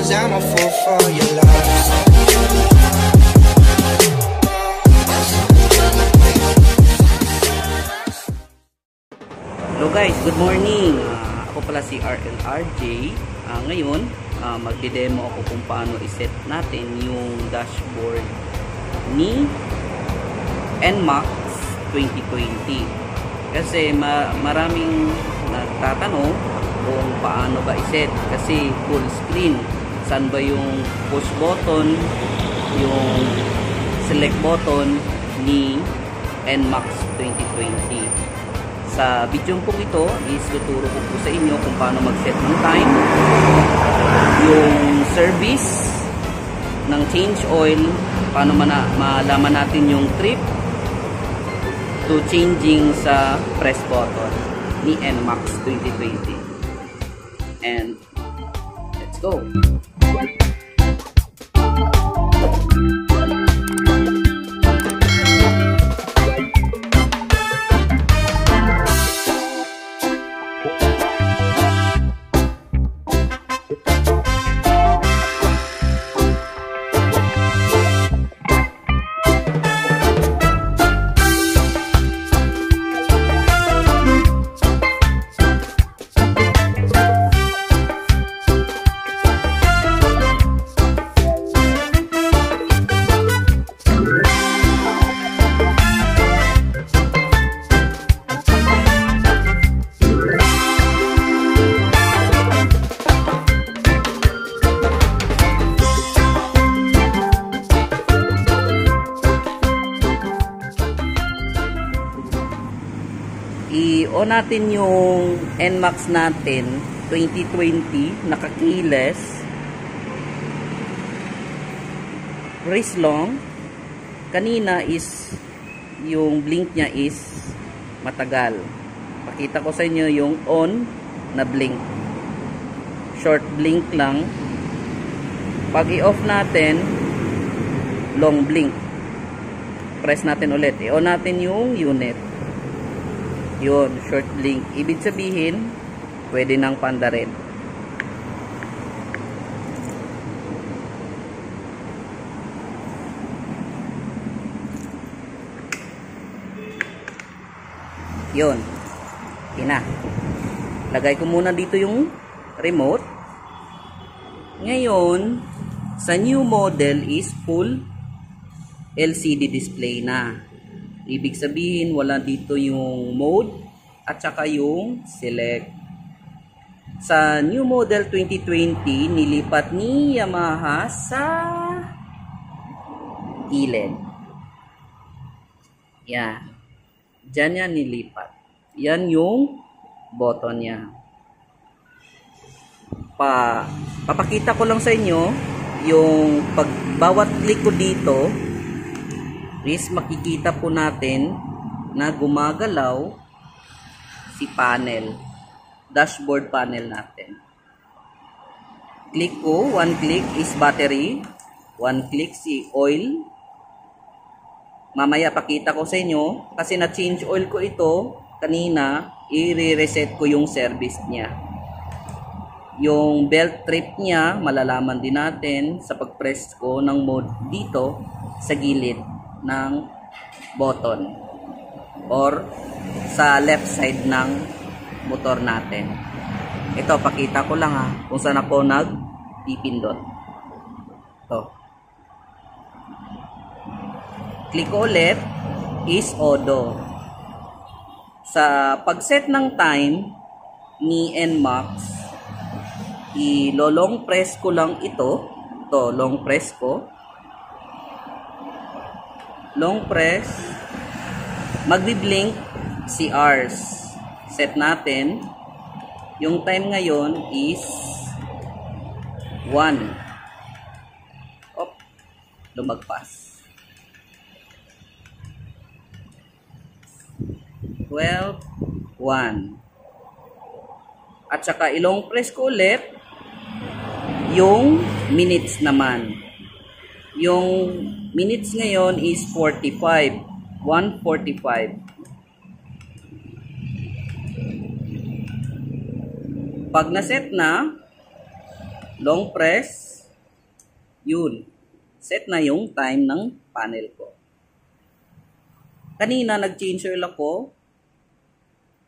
Cause I'm a fool for your love Hello guys, good morning. Ah, ako pala si RLRJ. Ah, ngayon, uh, magde-demo ako kung paano i-set natin yung dashboard ni NMAX 2020. Kasi ma maraming nagtatanong kung paano ba i-set kasi full screen. Saan ba yung push button, yung select button ni NMAX 2020 sa video pong ito is tuturo ko po sa inyo kung paano mag-set ng time yung service ng change oil paano mana malaman natin yung trip to changing sa press button ni NMAX 2020 and let's go Thank you. I-on natin yung NMAX natin 2020 nakakiles race long. Kanina is yung blink niya is matagal. Pakita ko sa inyo yung on na blink. Short blink lang. Pag i-off natin long blink. Press natin ulit. I-on natin yung unit yun, short blink. Ibig sabihin, pwede nang panda rin. Yun. Ina. Lagay ko muna dito yung remote. Ngayon, sa new model is full LCD display na. Ibig sabihin, wala dito yung mode at saka yung select. Sa new model 2020, nilipat ni Yamaha sa gilid. Yan. Diyan yan nilipat. Yan yung button niya. Pa, papakita ko lang sa inyo yung pag bawat click ko dito is makikita po natin na gumagalaw si panel dashboard panel natin. Click ko one click is battery one click si oil. Mamaya pakita ko sa inyo kasi na change oil ko ito kanina i-reset ko yung service niya. Yung belt trip niya malalaman din natin sa pag-press ko ng mode dito sa gilid ng button or sa left side ng motor natin. Ito, pakita ko lang ha kung saan ako nag-pipindot. Ito. Click ulit is Odo. Sa pag-set ng time ni NMAX, i-long press ko lang ito. Ito, long press ko long press, magbi-blink si hours. Set natin. Yung time ngayon is 1. Op, lumagpas. 12, 1. At saka ilong press ko ulit yung minutes naman. Yung minutes ngayon is 45. 145. Pag naset na, long press, Yun. Set na yung time ng panel ko. Kanina nag-change oil ako.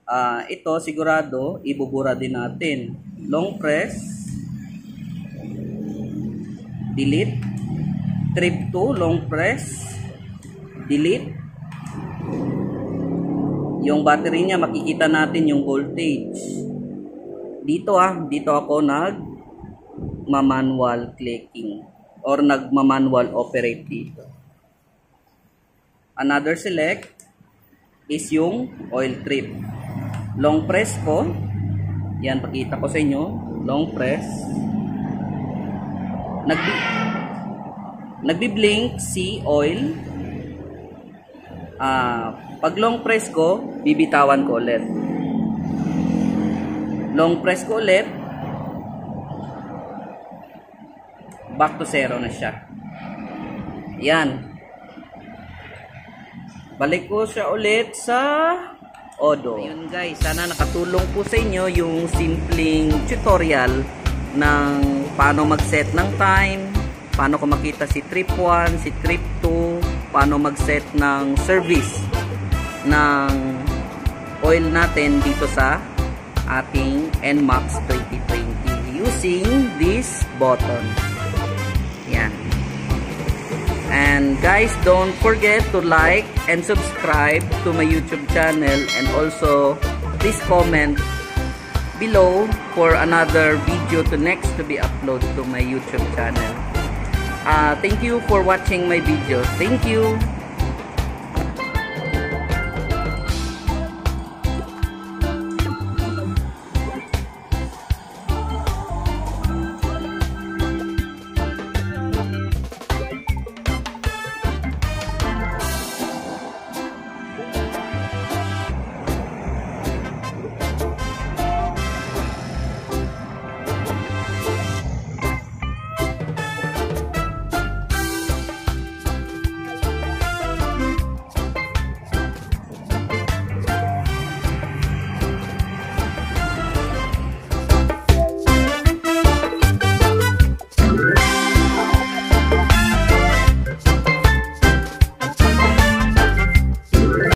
Ah, ito sigurado ibubura din natin. Long press. Delete. Trip 2, long press. Delete. Yung battery niya makikita natin yung voltage. Dito ah, dito ako nag manual clicking or nagma-manual operate dito. Another select is yung oil trip. Long press ko. Yan, pakita ko sa inyo. Long press. Nagbi Nagbi-blink si oil. Ah, pag long press ko, bibitawan ko ulit. Long press ko ulit. Back to zero na siya. Yan. Balik ko siya ulit sa Odo. Ayun guys, sana nakatulong po sa inyo yung simpleng tutorial ng paano mag-set ng time, paano ko makita si trip 1, si trip 2, paano mag-set ng service ng oil natin dito sa ating NMAX 2020 using this button. Yan. And guys, don't forget to like and subscribe to my YouTube channel and also please comment below for another video to next to be uploaded to my YouTube channel. Uh, thank you for watching my video. Thank you.